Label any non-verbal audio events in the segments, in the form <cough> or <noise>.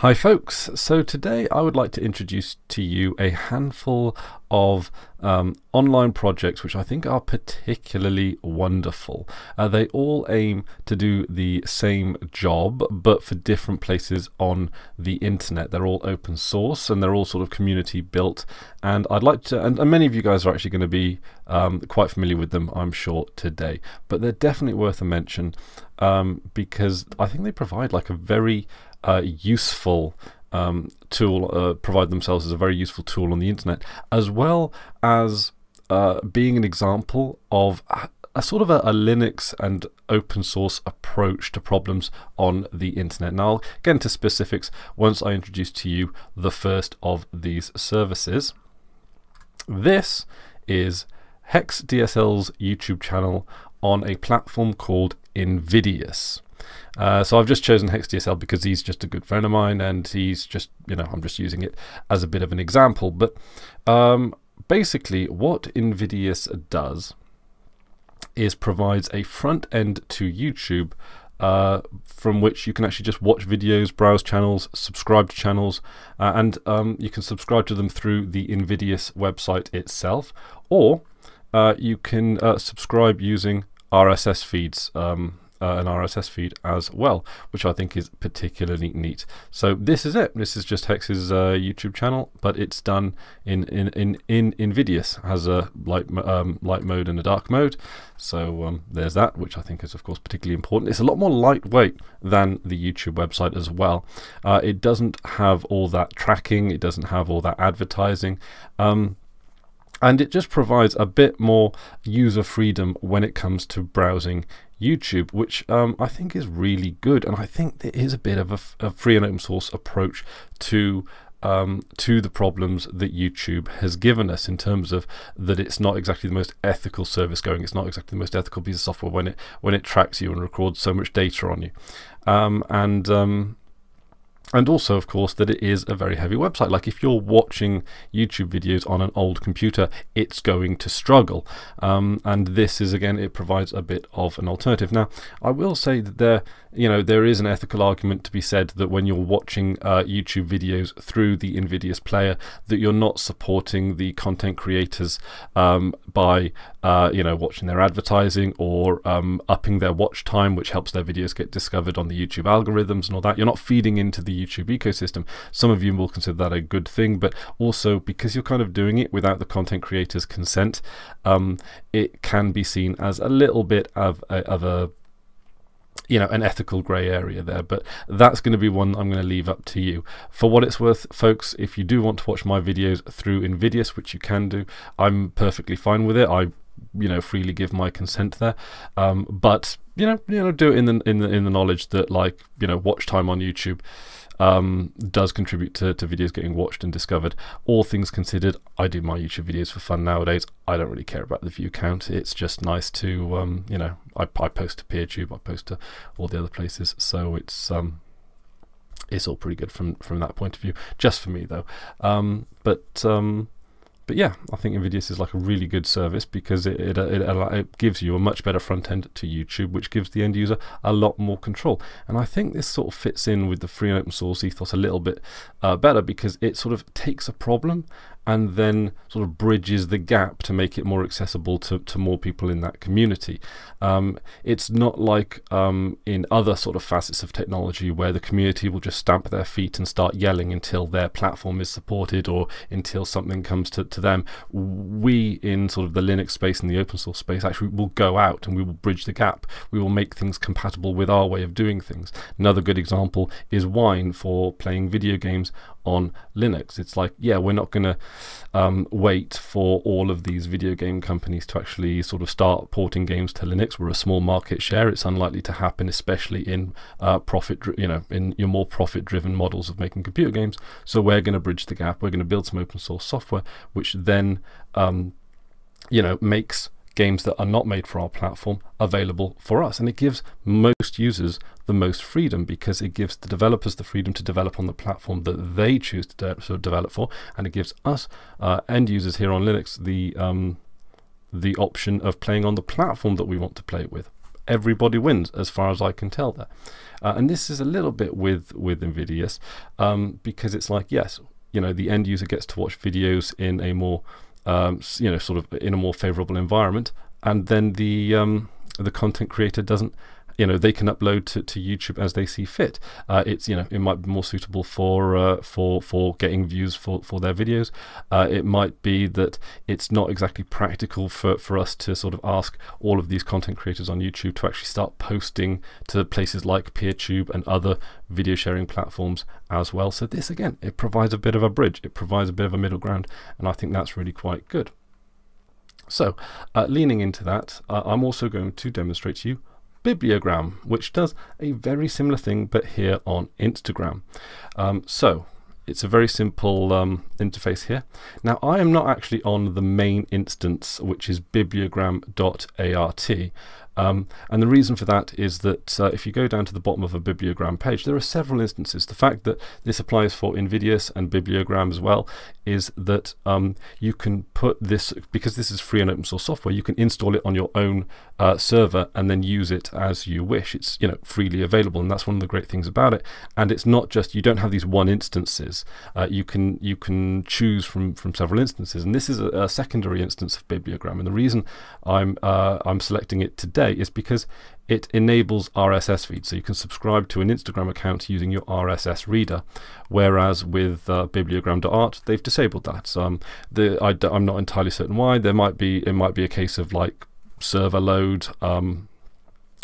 Hi folks, so today I would like to introduce to you a handful of um, online projects which I think are particularly wonderful. Uh, they all aim to do the same job but for different places on the internet. They're all open source and they're all sort of community built and I'd like to, and, and many of you guys are actually going to be um, quite familiar with them I'm sure today, but they're definitely worth a mention um, because I think they provide like a very uh, useful um, tool, uh, provide themselves as a very useful tool on the internet, as well as uh, being an example of a, a sort of a, a, Linux and open source approach to problems on the internet. Now, I'll get into specifics once I introduce to you the first of these services. This is HexDSL's YouTube channel on a platform called Invidious. Uh, so I've just chosen HexDSL because he's just a good friend of mine and he's just, you know, I'm just using it as a bit of an example. But um, basically what Invidious does is provides a front end to YouTube uh, from which you can actually just watch videos, browse channels, subscribe to channels, uh, and um, you can subscribe to them through the Invidious website itself, or uh, you can uh, subscribe using RSS feeds. Um, uh, an RSS feed as well, which I think is particularly neat. So this is it. This is just Hex's uh, YouTube channel, but it's done in in in in Invidious has a light um, light mode and a dark mode. So um, there's that, which I think is of course particularly important. It's a lot more lightweight than the YouTube website as well. Uh, it doesn't have all that tracking. It doesn't have all that advertising. Um, and it just provides a bit more user freedom when it comes to browsing YouTube, which um, I think is really good. And I think there is a bit of a, a free and open source approach to um, to the problems that YouTube has given us in terms of that it's not exactly the most ethical service going. It's not exactly the most ethical piece of software when it when it tracks you and records so much data on you. Um, and um, and also, of course, that it is a very heavy website. Like if you're watching YouTube videos on an old computer, it's going to struggle. Um, and this is again, it provides a bit of an alternative. Now, I will say that there, you know, there is an ethical argument to be said that when you're watching uh, YouTube videos through the Invidious player, that you're not supporting the content creators um, by, uh, you know, watching their advertising or um, upping their watch time, which helps their videos get discovered on the YouTube algorithms and all that. You're not feeding into the YouTube ecosystem. Some of you will consider that a good thing, but also because you're kind of doing it without the content creator's consent, um, it can be seen as a little bit of a, of a you know an ethical grey area there but that's going to be one I'm going to leave up to you for what it's worth folks if you do want to watch my videos through Invidious which you can do I'm perfectly fine with it I you know freely give my consent there um, but you know you know do it in the in the in the knowledge that like you know watch time on YouTube um, does contribute to, to videos getting watched and discovered. All things considered, I do my YouTube videos for fun nowadays. I don't really care about the view count. It's just nice to, um, you know, I, I post to PeerTube, I post to all the other places. So it's um, it's all pretty good from from that point of view. Just for me though. Um, but um, but yeah, I think Invidious is like a really good service because it, it, it, it, gives you a much better front end to YouTube, which gives the end user a lot more control. And I think this sort of fits in with the free and open source ethos a little bit uh, better because it sort of takes a problem and then sort of bridges the gap to make it more accessible to, to more people in that community. Um, it's not like um, in other sort of facets of technology where the community will just stamp their feet and start yelling until their platform is supported or until something comes to, to them. We in sort of the Linux space and the open source space actually will go out and we will bridge the gap. We will make things compatible with our way of doing things. Another good example is Wine for playing video games on Linux. It's like, yeah, we're not going to um, wait for all of these video game companies to actually sort of start porting games to Linux. We're a small market share. It's unlikely to happen, especially in uh, profit, you know, in your more profit-driven models of making computer games. So we're going to bridge the gap. We're going to build some open source software, which then, um, you know, makes games that are not made for our platform available for us. And it gives most users the most freedom because it gives the developers the freedom to develop on the platform that they choose to, de develop for. And it gives us, uh, end users here on Linux, the, um, the option of playing on the platform that we want to play it with everybody wins as far as I can tell there. Uh, and this is a little bit with with Invidious um, because it's like yes, you know, the end user gets to watch videos in a more um, you know sort of in a more favorable environment, and then the um, the content creator doesn't you know they can upload to, to YouTube as they see fit. Uh, it's you know it might be more suitable for uh, for for getting views for, for their videos. Uh, it might be that it's not exactly practical for, for us to sort of ask all of these content creators on YouTube to actually start posting to places like PeerTube and other video sharing platforms as well. So this again it provides a bit of a bridge. It provides a bit of a middle ground, and I think that's really quite good. So, uh, leaning into that, uh, I'm also going to demonstrate to you Bibliogram, which does a very similar thing but here on Instagram. Um, so it's a very simple um, interface here. Now I am not actually on the main instance which is bibliogram.art um, and the reason for that is that uh, if you go down to the bottom of a bibliogram page, there are several instances. The fact that this applies for Invidious and bibliogram as well is that um, you can put this, because this is free and open source software, you can install it on your own uh, server and then use it as you wish. It's you know freely available, and that's one of the great things about it. And it's not just you don't have these one instances. Uh, you can you can choose from from several instances, and this is a, a secondary instance of bibliogram. And the reason I'm uh, I'm selecting it today today is because it enables RSS feeds. So you can subscribe to an Instagram account using your RSS reader, whereas with uh, bibliogram.art, they've disabled that. Um, the, I, am not entirely certain why. There might be it might be a case of like server load. Um,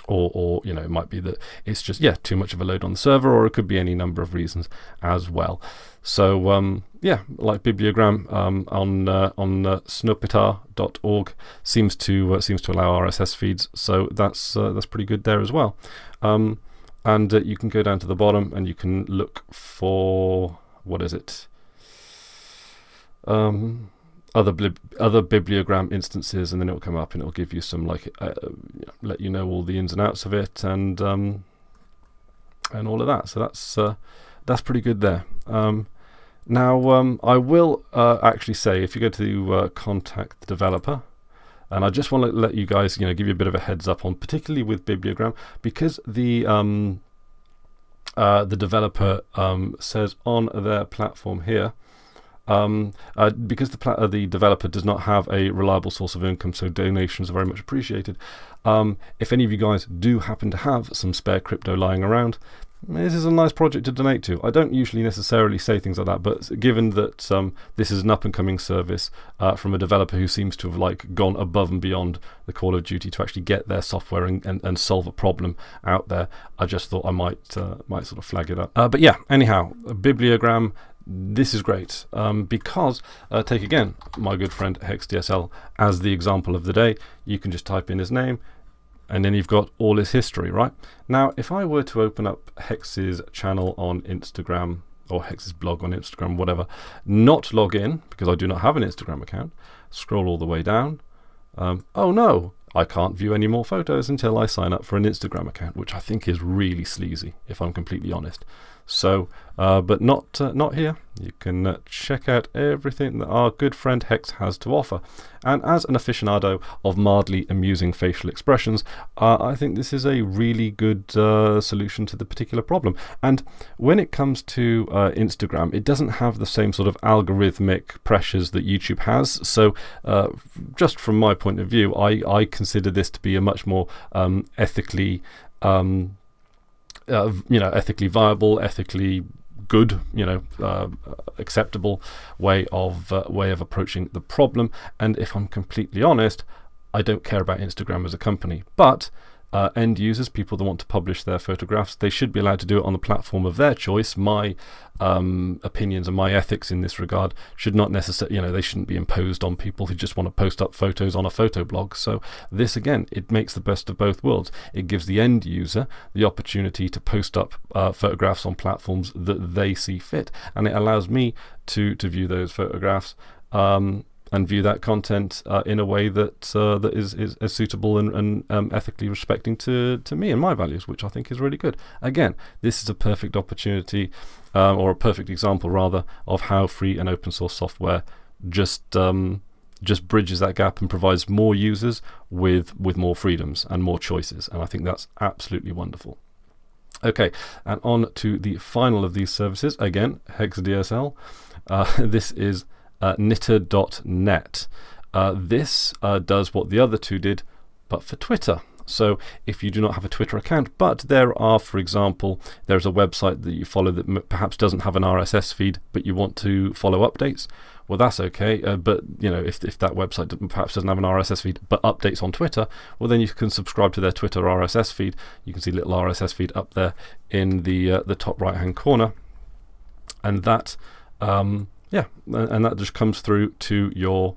or, or you know it might be that it's just yeah too much of a load on the server or it could be any number of reasons as well so um, yeah like bibliogram um, on uh, on uh, snopyta.org seems to uh, seems to allow RSS feeds so that's uh, that's pretty good there as well um, and uh, you can go down to the bottom and you can look for what is it um, other other bibliogram instances, and then it'll come up and it'll give you some like uh, let you know all the ins and outs of it and um, and all of that. So that's uh, that's pretty good there. Um, now um, I will uh, actually say if you go to uh, contact the developer. And I just want to let you guys, you know, give you a bit of a heads up on, particularly with Bibliogram, because the um, uh, the developer um, says on their platform here um, uh, because the, uh, the developer does not have a reliable source of income, so donations are very much appreciated. Um, if any of you guys do happen to have some spare crypto lying around, this is a nice project to donate to. I don't usually necessarily say things like that, but given that um, this is an up-and-coming service uh, from a developer who seems to have like gone above and beyond the Call of Duty to actually get their software and, and, and solve a problem out there, I just thought I might uh, might sort of flag it up. Uh, but yeah, anyhow, Bibliogram this is great um, because, uh, take again my good friend HexDSL as the example of the day. You can just type in his name and then you've got all his history, right? Now, if I were to open up Hex's channel on Instagram or Hex's blog on Instagram, whatever, not log in because I do not have an Instagram account, scroll all the way down. Um, oh no, I can't view any more photos until I sign up for an Instagram account, which I think is really sleazy, if I'm completely honest. So, uh, but not uh, not here. You can uh, check out everything that our good friend Hex has to offer. And as an aficionado of mildly amusing facial expressions, uh, I think this is a really good uh, solution to the particular problem. And when it comes to uh, Instagram, it doesn't have the same sort of algorithmic pressures that YouTube has. So, just from my point of view, I, I consider this to be a much more um, ethically um, uh, you know, ethically viable, ethically good, you know, uh, acceptable way of uh, way of approaching the problem. And if I'm completely honest, I don't care about Instagram as a company, but uh, end users, people that want to publish their photographs, they should be allowed to do it on the platform of their choice. My um, opinions and my ethics in this regard should not necessarily, you know, they shouldn't be imposed on people who just want to post up photos on a photo blog. So this again, it makes the best of both worlds. It gives the end user the opportunity to post up uh, photographs on platforms that they see fit, and it allows me to to view those photographs. Um, and view that content uh, in a way that uh, that is, is, is, suitable and, and um, ethically respecting to, to me and my values, which I think is really good. Again, this is a perfect opportunity, um, or a perfect example rather, of how free and open source software just um, just bridges that gap and provides more users with with more freedoms and more choices, and I think that's absolutely wonderful. Okay, and on to the final of these services. Again, HexDSL. Uh, <laughs> this is nitter.net. Uh, this uh, does what the other two did, but for Twitter. So if you do not have a Twitter account, but there are, for example, there's a website that you follow that perhaps doesn't have an RSS feed, but you want to follow updates, well, that's okay. Uh, but you know, if if that website perhaps doesn't have an RSS feed, but updates on Twitter, well, then you can subscribe to their Twitter RSS feed. You can see little RSS feed up there in the uh, the top right hand corner, and that. Um, yeah, and that just comes through to your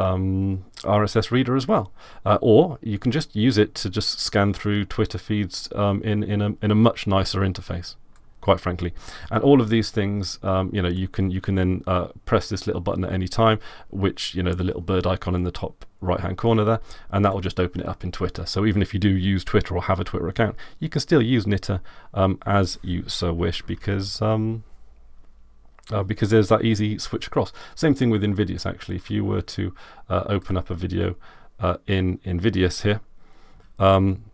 um, RSS reader as well. Uh, or you can just use it to just scan through Twitter feeds um, in in a in a much nicer interface, quite frankly. And all of these things, um, you know, you can you can then uh, press this little button at any time, which you know the little bird icon in the top right hand corner there, and that will just open it up in Twitter. So even if you do use Twitter or have a Twitter account, you can still use Nitter um, as you so wish because um, uh, because there's that easy switch across. Same thing with Invidious actually. If you were to uh, open up a video uh, in Invidious here, um,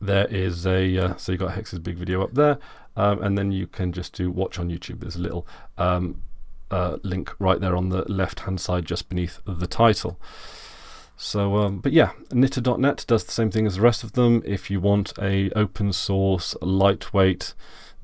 there is a uh, so you got Hex's big video up there, um, and then you can just do watch on YouTube. There's a little um, uh, link right there on the left hand side, just beneath the title. So, um, but yeah, nitter.net does the same thing as the rest of them. If you want a open source, lightweight,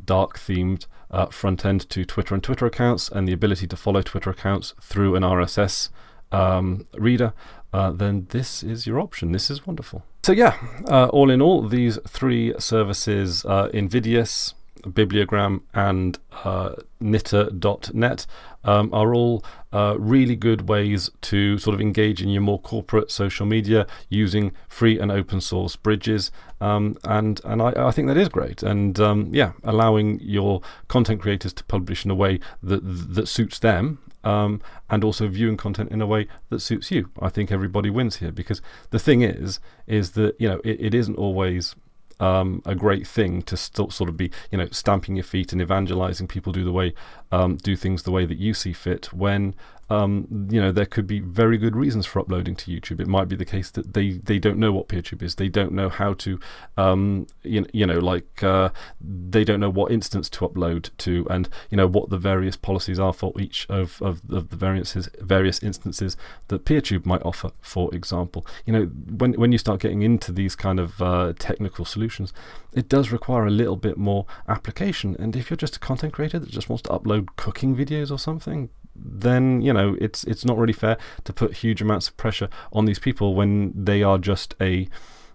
dark themed uh, front end to Twitter and Twitter accounts and the ability to follow Twitter accounts through an RSS um, reader, uh, then this is your option. This is wonderful. So yeah, uh, all in all, these three services, uh, Invidious, Bibliogram, and uh, Nitter.net, um, are all uh, really good ways to sort of engage in your more corporate social media using free and open source bridges. Um, and and I, I, think that is great. And um, yeah, allowing your content creators to publish in a way that that suits them um, and also viewing content in a way that suits you. I think everybody wins here because the thing is, is that you know it, it isn't always um, a great thing to st- sort of be, you know, stamping your feet and evangelizing people do the way, um, do things the way that you see fit. When um, you know, there could be very good reasons for uploading to YouTube. It might be the case that they, they don't know what PeerTube is. They don't know how to, um, you, you know, like uh, they don't know what instance to upload to, and you know what the various policies are for each of, of, of the variances, various instances that PeerTube might offer. For example, you know, when when you start getting into these kind of uh, technical solutions, it does require a little bit more application. And if you're just a content creator that just wants to upload cooking videos or something, then you know it's it's not really fair to put huge amounts of pressure on these people when they are just a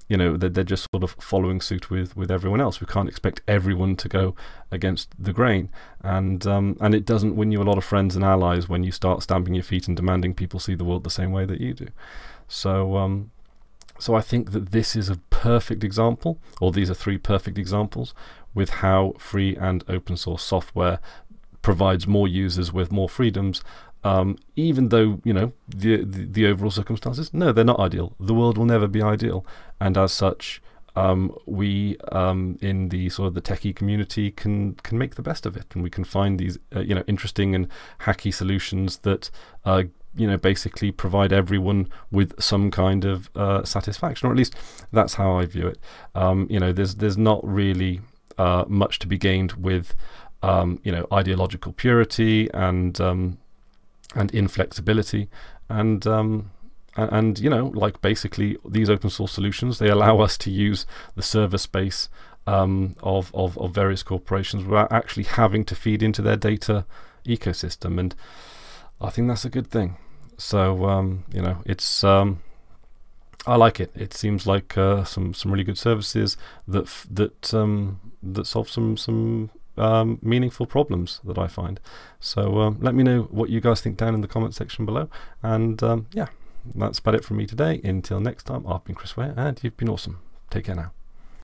you know they're, they're just sort of following suit with with everyone else. We can't expect everyone to go against the grain. And um, and it doesn't win you a lot of friends and allies when you start stamping your feet and demanding people see the world the same way that you do. So um, so I think that this is a perfect example, or these are three perfect examples, with how free and open source software provides more users with more freedoms. Um, even though you know the, the, the overall circumstances, no, they're not ideal. The world will never be ideal, and as such, um, we um, in the sort of the techie community can can make the best of it, and we can find these uh, you know interesting and hacky solutions that uh, you know basically provide everyone with some kind of uh, satisfaction, or at least that's how I view it. Um, you know, there's there's not really uh, much to be gained with um, you know, ideological purity and um, and inflexibility, and, um, and you know, like basically these open source solutions, they allow us to use the server space um, of, of of various corporations without actually having to feed into their data ecosystem, and I think that's a good thing. So um, you know, it's um, I like it. It seems like uh, some some really good services that that um, that solve some some um, meaningful problems that I find. So um, let me know what you guys think down in the comment section below. And um, yeah, that's about it from me today. Until next time, I've been Chris Were, and you've been awesome. Take care now.